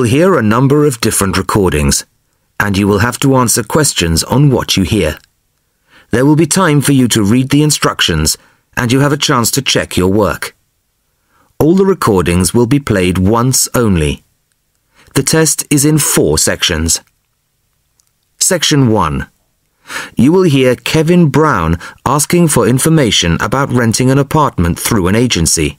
will hear a number of different recordings, and you will have to answer questions on what you hear. There will be time for you to read the instructions, and you have a chance to check your work. All the recordings will be played once only. The test is in four sections. Section 1. You will hear Kevin Brown asking for information about renting an apartment through an agency.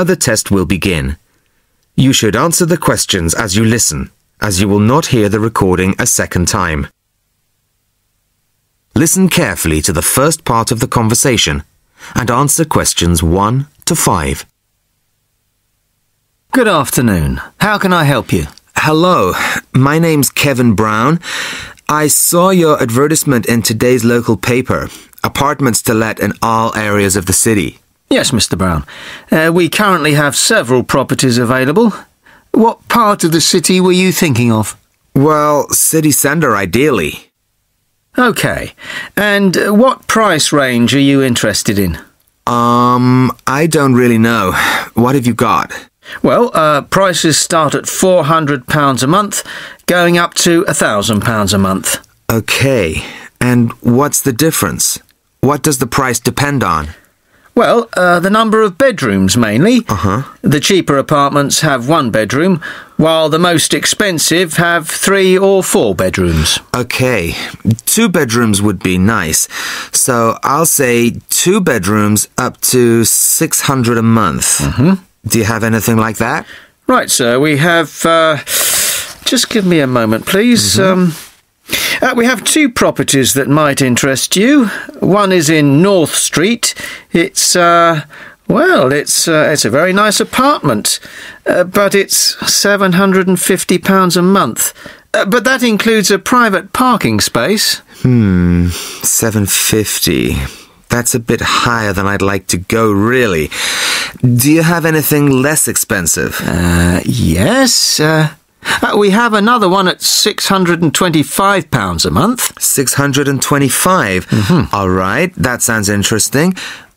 Now the test will begin. You should answer the questions as you listen, as you will not hear the recording a second time. Listen carefully to the first part of the conversation and answer questions 1 to 5. Good afternoon. How can I help you? Hello, my name's Kevin Brown. I saw your advertisement in today's local paper. Apartments to let in all areas of the city. Yes, Mr. Brown. Uh, we currently have several properties available. What part of the city were you thinking of? Well, city centre ideally. OK. And uh, what price range are you interested in? Um, I don't really know. What have you got? Well, uh, prices start at £400 a month, going up to £1,000 a month. Okay. And what's the difference? What does the price depend on? Well, uh, the number of bedrooms mainly. Uh huh. The cheaper apartments have one bedroom, while the most expensive have three or four bedrooms. Okay. Two bedrooms would be nice. So I'll say two bedrooms up to 600 a month. Mm-hmm. Do you have anything like that? Right, sir. We have. Uh, just give me a moment, please. Um, uh, we have two properties that might interest you. One is in North Street. It's uh, well, it's uh, it's a very nice apartment, uh, but it's seven hundred and fifty pounds a month. Uh, but that includes a private parking space. Hmm, 750. That's a bit higher than I'd like to go, really. Do you have anything less expensive? Uh, yes. Uh, uh, we have another one at six hundred and twenty-five pounds a month. 625. Mm-hmm. All right, that sounds interesting.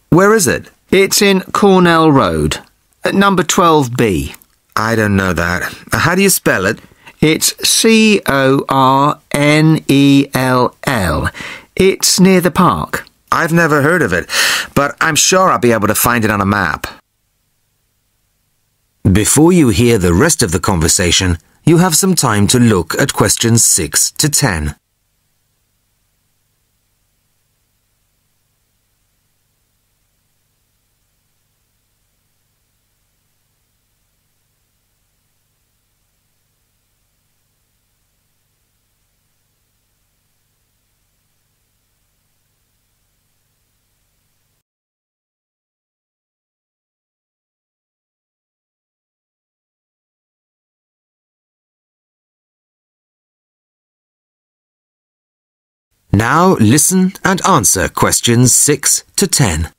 Where is it? It's in Cornell Road, at number twelve B. I don't know that. How do you spell it? It's C O R N E L L. It's near the park. I've never heard of it, but I'm sure I'll be able to find it on a map. Before you hear the rest of the conversation, you have some time to look at questions 6 to 10. Now listen and answer questions 6 to 10.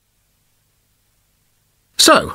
So,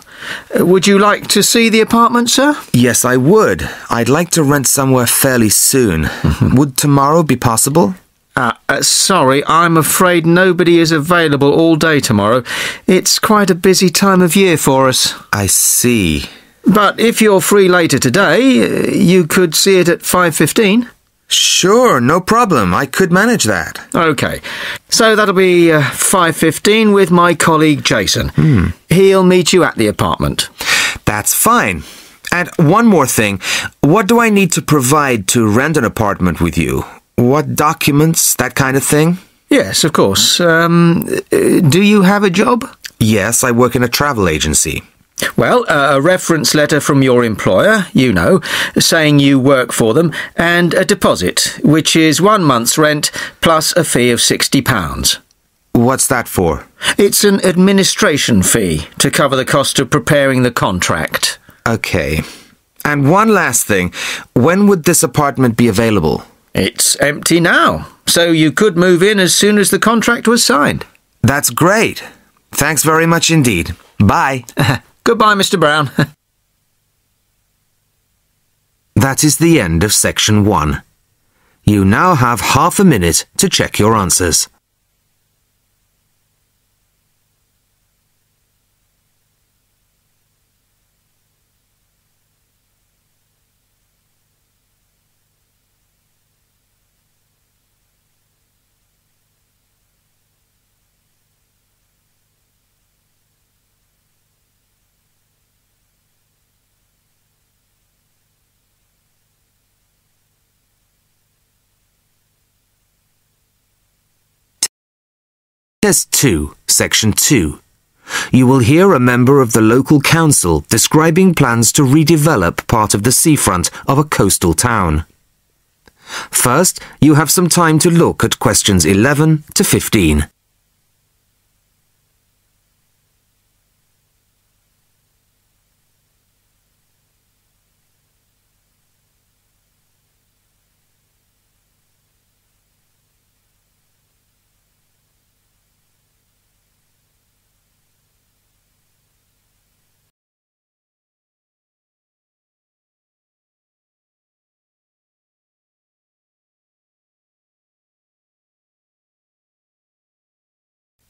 uh, would you like to see the apartment, sir? Yes, I would. I'd like to rent somewhere fairly soon. would tomorrow be possible? Uh, uh, sorry, I'm afraid nobody is available all day tomorrow. It's quite a busy time of year for us. I see. But if you're free later today, uh, you could see it at 5.15. Sure, no problem. I could manage that. OK. So that'll be uh, 5.15 with my colleague Jason. He'll meet you at the apartment. That's fine. And one more thing. What do I need to provide to rent an apartment with you? What documents, that kind of thing? Yes, of course. Um, uh, do you have a job? Yes, I work in a travel agency. Well, uh, a reference letter from your employer, you know, saying you work for them, and a deposit, which is one month's rent plus a fee of £60. What's that for? It's an administration fee to cover the cost of preparing the contract. Okay. And one last thing. When would this apartment be available? It's empty now, so you could move in as soon as the contract was signed. That's great. Thanks very much indeed. Bye. Goodbye, Mr. Brown. that is the end of section one. You now have half a minute to check your answers. Test 2, Section 2. You will hear a member of the local council describing plans to redevelop part of the seafront of a coastal town. First, you have some time to look at questions 11 to 15.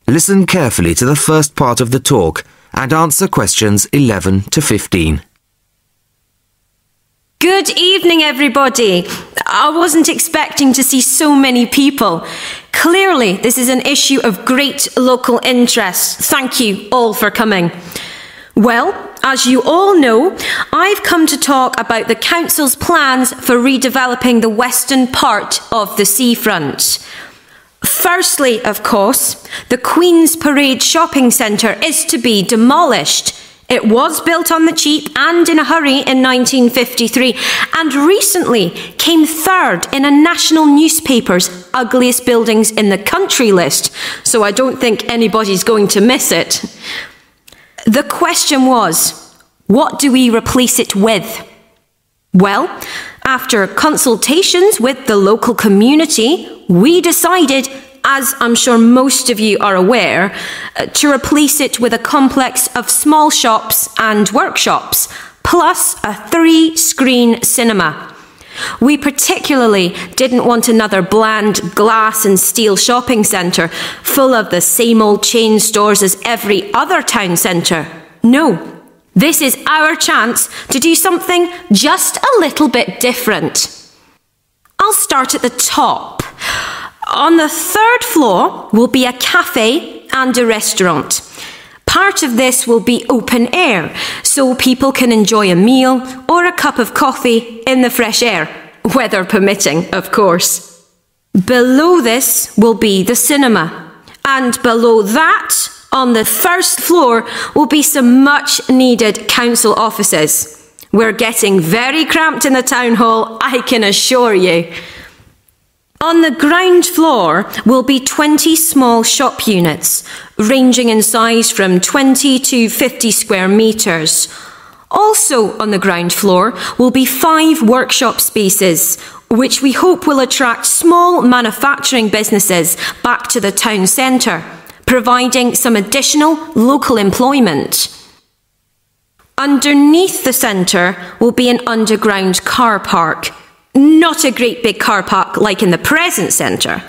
Listen carefully to the first part of the talk and answer questions 11 to 15. Good evening, everybody. I wasn't expecting to see so many people. Clearly, this is an issue of great local interest. Thank you all for coming. Well, as you all know, I've come to talk about the Council's plans for redeveloping the western part of the seafront. Firstly, of course, the Queen's Parade shopping centre is to be demolished. It was built on the cheap and in a hurry in 1953 and recently came third in a national newspaper's ugliest buildings in the country list, so I don't think anybody's going to miss it. The question was, what do we replace it with? Well, after consultations with the local community, we decided, as I'm sure most of you are aware, uh, to replace it with a complex of small shops and workshops, plus a three screen cinema. We particularly didn't want another bland glass and steel shopping centre full of the same old chain stores as every other town centre. No, this is our chance to do something just a little bit different. I'll start at the top. On the third floor will be a cafe and a restaurant. Part of this will be open air, so people can enjoy a meal or a cup of coffee in the fresh air, weather permitting, of course. Below this will be the cinema, and below that on the first floor will be some much needed council offices. We're getting very cramped in the town hall, I can assure you. On the ground floor will be 20 small shop units, ranging in size from 20 to 50 square metres. Also on the ground floor will be five workshop spaces, which we hope will attract small manufacturing businesses back to the town centre providing some additional local employment. Underneath the centre will be an underground car park. Not a great big car park like in the present centre.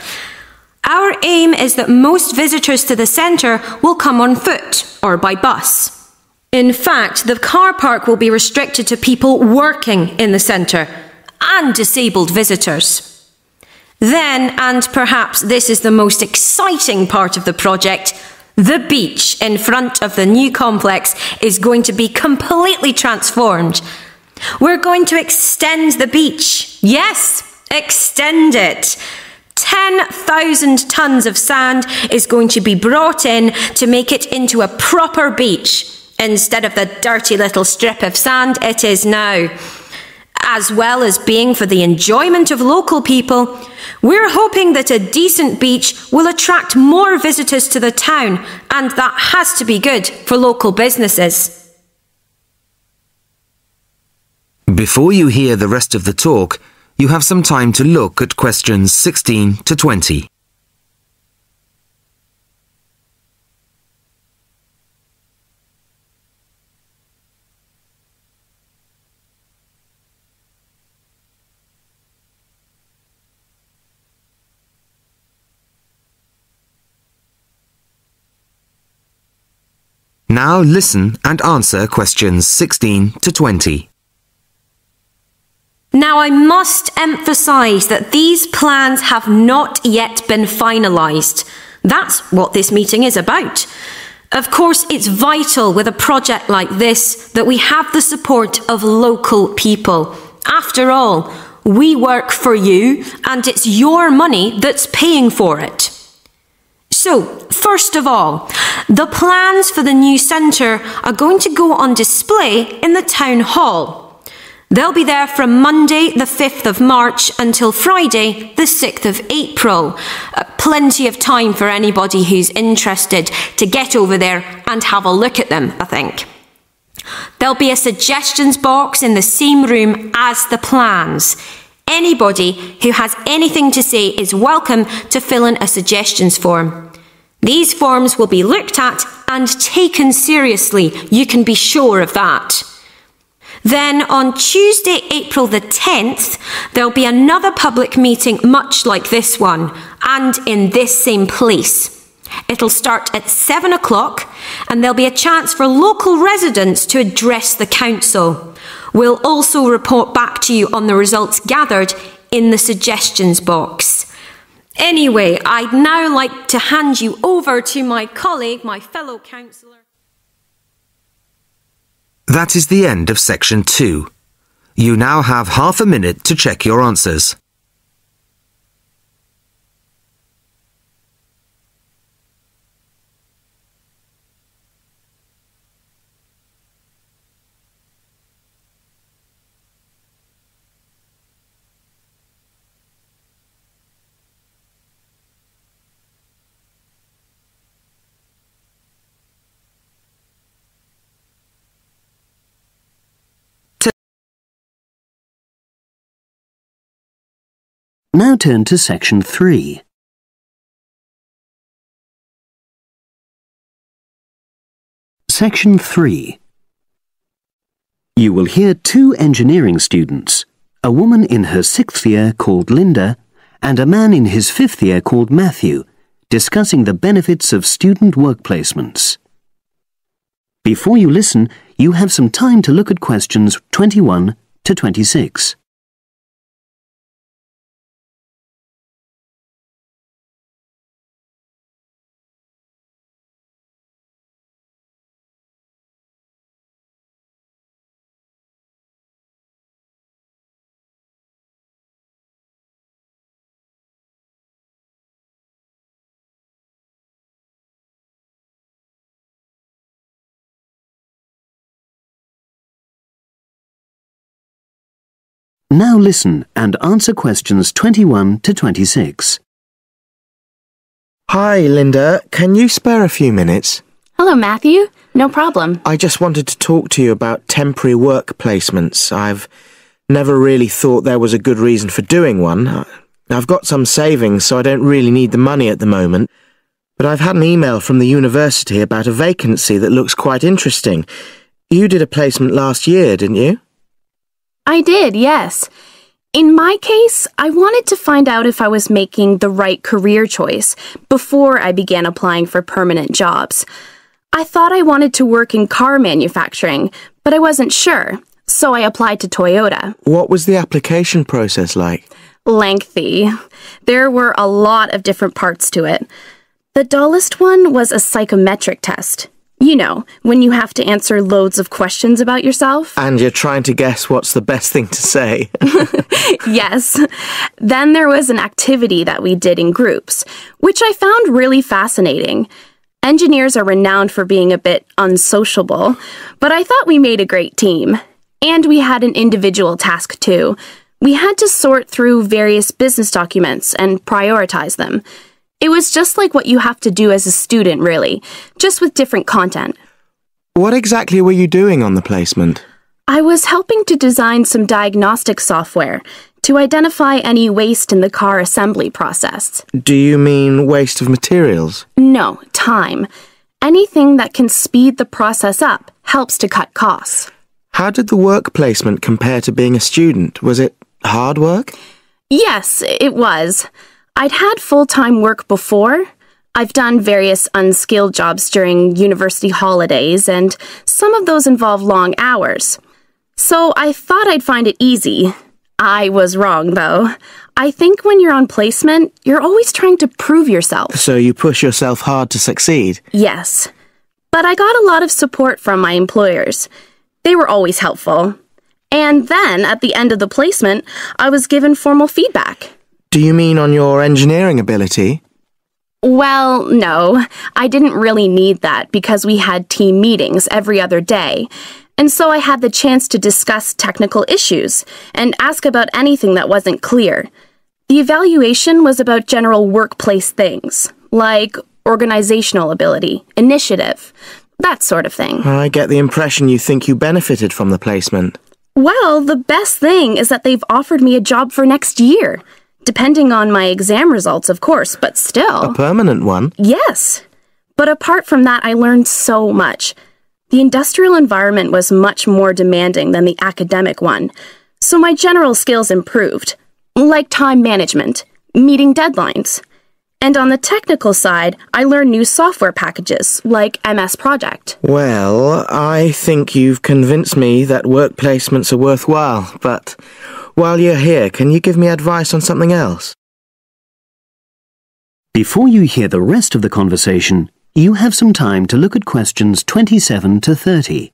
Our aim is that most visitors to the centre will come on foot or by bus. In fact, the car park will be restricted to people working in the centre and disabled visitors. Then, and perhaps this is the most exciting part of the project, the beach in front of the new complex is going to be completely transformed. We're going to extend the beach. Yes, extend it. 10,000 tonnes of sand is going to be brought in to make it into a proper beach instead of the dirty little strip of sand it is now. As well as being for the enjoyment of local people, we're hoping that a decent beach will attract more visitors to the town, and that has to be good for local businesses. Before you hear the rest of the talk, you have some time to look at questions 16 to 20. Now listen and answer questions 16 to 20. Now, I must emphasise that these plans have not yet been finalised. That's what this meeting is about. Of course, it's vital with a project like this that we have the support of local people. After all, we work for you and it's your money that's paying for it. So, first of all, the plans for the new centre are going to go on display in the town hall. They'll be there from Monday, the 5th of March, until Friday, the 6th of April. Uh, plenty of time for anybody who's interested to get over there and have a look at them, I think. There'll be a suggestions box in the same room as the plans. Anybody who has anything to say is welcome to fill in a suggestions form. These forms will be looked at and taken seriously, you can be sure of that. Then on Tuesday, April the 10th, there'll be another public meeting much like this one and in this same place. It'll start at 7 o'clock and there'll be a chance for local residents to address the council. We'll also report back to you on the results gathered in the suggestions box. Anyway, I'd now like to hand you over to my colleague, my fellow councillor. That is the end of section 2. You now have half a minute to check your answers. Now turn to section 3. Section 3. You will hear two engineering students, a woman in her sixth year called Linda and a man in his fifth year called Matthew, discussing the benefits of student work placements. Before you listen, you have some time to look at questions 21 to 26. Now listen and answer questions 21 to 26. Hi, Linda. Can you spare a few minutes? Hello, Matthew. No problem. I just wanted to talk to you about temporary work placements. I've never really thought there was a good reason for doing one. I've got some savings, so I don't really need the money at the moment. But I've had an email from the university about a vacancy that looks quite interesting. You did a placement last year, didn't you? I did, yes. In my case, I wanted to find out if I was making the right career choice before I began applying for permanent jobs. I thought I wanted to work in car manufacturing, but I wasn't sure, so I applied to Toyota. What was the application process like? Lengthy. There were a lot of different parts to it. The dullest one was a psychometric test. You know, when you have to answer loads of questions about yourself. And you're trying to guess what's the best thing to say. yes. Then there was an activity that we did in groups, which I found really fascinating. Engineers are renowned for being a bit unsociable, but I thought we made a great team. And we had an individual task too. We had to sort through various business documents and prioritize them. It was just like what you have to do as a student, really, just with different content. What exactly were you doing on the placement? I was helping to design some diagnostic software to identify any waste in the car assembly process. Do you mean waste of materials? No, time. Anything that can speed the process up helps to cut costs. How did the work placement compare to being a student? Was it hard work? Yes, it was. I'd had full time work before. I've done various unskilled jobs during university holidays, and some of those involve long hours. So I thought I'd find it easy. I was wrong, though. I think when you're on placement, you're always trying to prove yourself. So you push yourself hard to succeed? Yes. But I got a lot of support from my employers. They were always helpful. And then, at the end of the placement, I was given formal feedback. Do you mean on your engineering ability? Well, no. I didn't really need that because we had team meetings every other day and so I had the chance to discuss technical issues and ask about anything that wasn't clear. The evaluation was about general workplace things, like organizational ability, initiative, that sort of thing. I get the impression you think you benefited from the placement. Well, the best thing is that they've offered me a job for next year. Depending on my exam results, of course, but still. A permanent one? Yes. But apart from that, I learned so much. The industrial environment was much more demanding than the academic one, so my general skills improved, like time management, meeting deadlines. And on the technical side, I learn new software packages, like MS Project. Well, I think you've convinced me that work placements are worthwhile, but while you're here, can you give me advice on something else? Before you hear the rest of the conversation, you have some time to look at questions 27 to 30.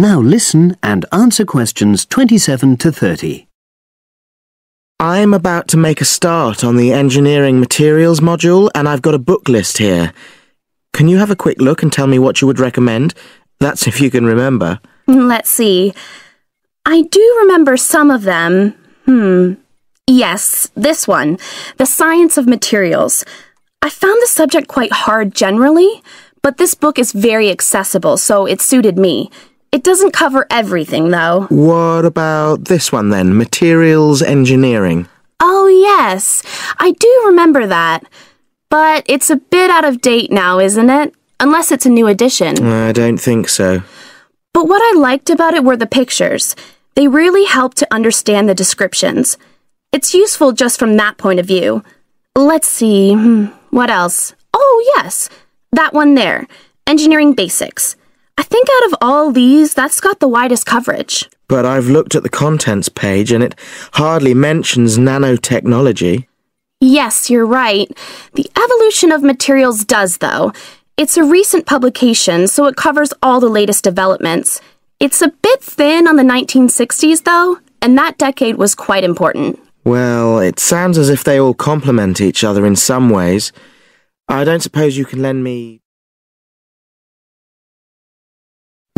Now listen and answer questions 27 to 30. I'm about to make a start on the engineering materials module and I've got a book list here. Can you have a quick look and tell me what you would recommend? That's if you can remember. Let's see. I do remember some of them. Hmm. Yes, this one. The Science of Materials. I found the subject quite hard generally, but this book is very accessible, so it suited me. It doesn't cover everything, though. What about this one then? Materials engineering. Oh, yes. I do remember that. But it's a bit out of date now, isn't it? Unless it's a new edition. I don't think so. But what I liked about it were the pictures. They really helped to understand the descriptions. It's useful just from that point of view. Let's see. Hmm, what else? Oh, yes. That one there. Engineering Basics. I think out of all these, that's got the widest coverage. But I've looked at the contents page and it hardly mentions nanotechnology. Yes, you're right. The evolution of materials does, though. It's a recent publication, so it covers all the latest developments. It's a bit thin on the 1960s, though, and that decade was quite important. Well, it sounds as if they all complement each other in some ways. I don't suppose you can lend me.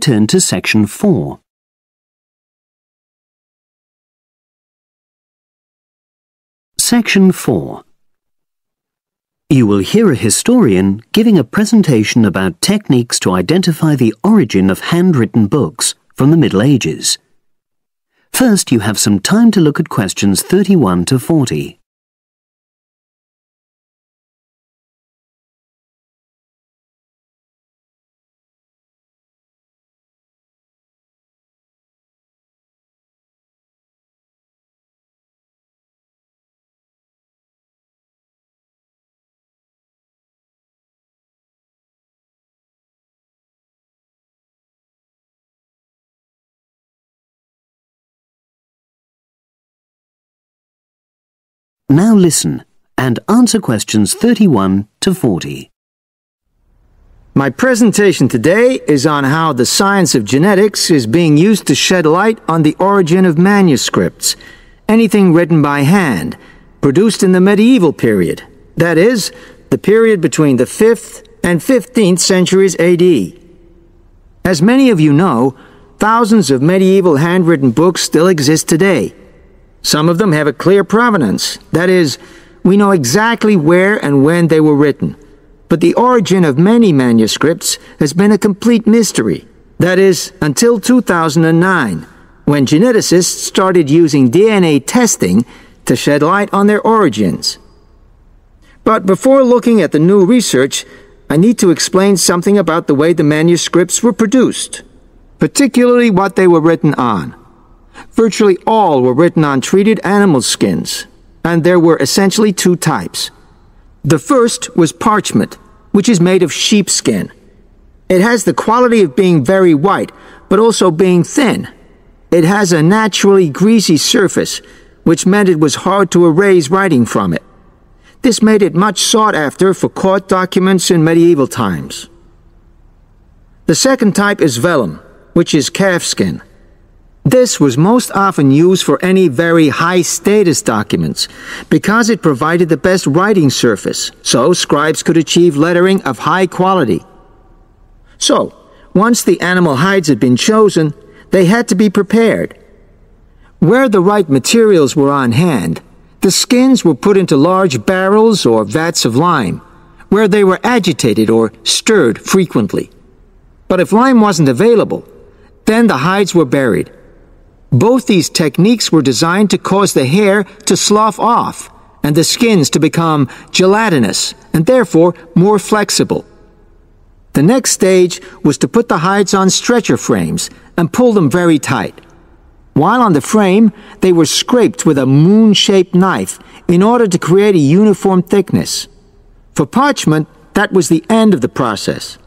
Turn to section 4. Section 4. You will hear a historian giving a presentation about techniques to identify the origin of handwritten books from the Middle Ages. First, you have some time to look at questions 31 to 40. Now listen and answer questions 31 to 40. My presentation today is on how the science of genetics is being used to shed light on the origin of manuscripts, anything written by hand, produced in the medieval period, that is, the period between the 5th and 15th centuries AD. As many of you know, thousands of medieval handwritten books still exist today. Some of them have a clear provenance. That is, we know exactly where and when they were written. But the origin of many manuscripts has been a complete mystery. That is, until 2009, when geneticists started using DNA testing to shed light on their origins. But before looking at the new research, I need to explain something about the way the manuscripts were produced, particularly what they were written on. Virtually all were written on treated animal skins, and there were essentially two types. The first was parchment, which is made of sheepskin. It has the quality of being very white, but also being thin. It has a naturally greasy surface, which meant it was hard to erase writing from it. This made it much sought after for court documents in medieval times. The second type is vellum, which is calfskin. This was most often used for any very high status documents because it provided the best writing surface, so scribes could achieve lettering of high quality. So, once the animal hides had been chosen, they had to be prepared. Where the right materials were on hand, the skins were put into large barrels or vats of lime, where they were agitated or stirred frequently. But if lime wasn't available, then the hides were buried both these techniques were designed to cause the hair to slough off and the skins to become gelatinous and therefore more flexible. The next stage was to put the hides on stretcher frames and pull them very tight. While on the frame, they were scraped with a moon shaped knife in order to create a uniform thickness. For parchment, that was the end of the process.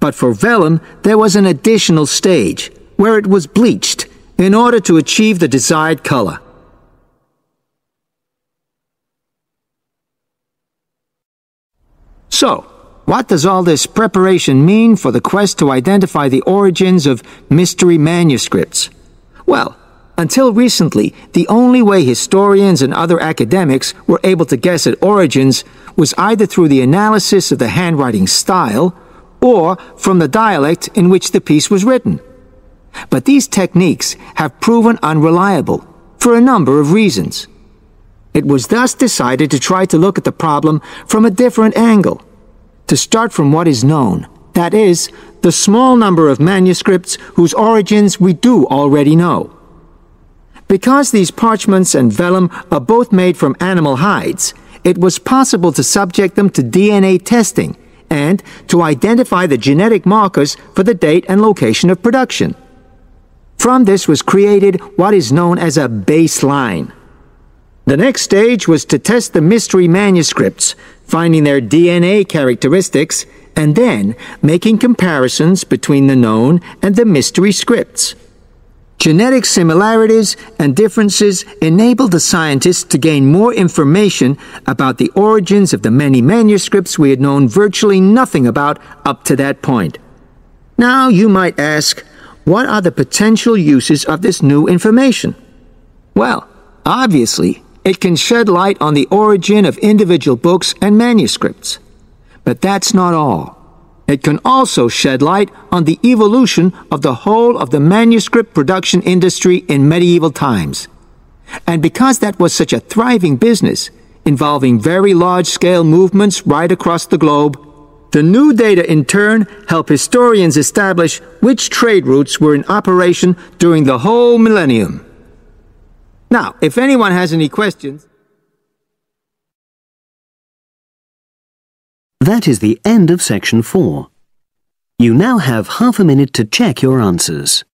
But for vellum, there was an additional stage where it was bleached in order to achieve the desired color. So, what does all this preparation mean for the quest to identify the origins of mystery manuscripts? Well, until recently, the only way historians and other academics were able to guess at origins was either through the analysis of the handwriting style or from the dialect in which the piece was written. But these techniques have proven unreliable for a number of reasons. It was thus decided to try to look at the problem from a different angle, to start from what is known, that is, the small number of manuscripts whose origins we do already know. Because these parchments and vellum are both made from animal hides, it was possible to subject them to DNA testing and to identify the genetic markers for the date and location of production. From this was created what is known as a baseline. The next stage was to test the mystery manuscripts, finding their DNA characteristics, and then making comparisons between the known and the mystery scripts. Genetic similarities and differences enabled the scientists to gain more information about the origins of the many manuscripts we had known virtually nothing about up to that point. Now you might ask, what are the potential uses of this new information? Well, obviously, it can shed light on the origin of individual books and manuscripts. But that's not all. It can also shed light on the evolution of the whole of the manuscript production industry in medieval times. And because that was such a thriving business, involving very large-scale movements right across the globe. The new data in turn help historians establish which trade routes were in operation during the whole millennium. Now, if anyone has any questions... That is the end of section 4. You now have half a minute to check your answers.